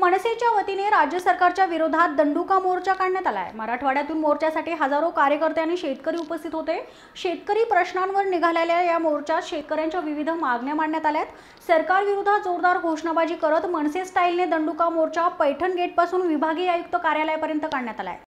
मनसेच्या वतीने राज्य सरकारच्या विरोधात दंडुका मोर्चा काढण्यात आला आहे मराठवाड्यातून मोर्चासाठी हजारो कार्यकर्ते आणि शेतकरी उपस्थित होते. शेतकरी प्रश्नांवर निघालेल्या या मोर्चात शेतकऱ्यांच्या विविध मागण्या मांडण्यात आल्यात. आहेत विरोधात जोरदार घोषणाबाजी करत मनसे स्टाईलने दंडुका मोर्चा पैठण गेटपासून विभागीय आयुक्त कार्यालयापर्यंत काढण्यात आलाय.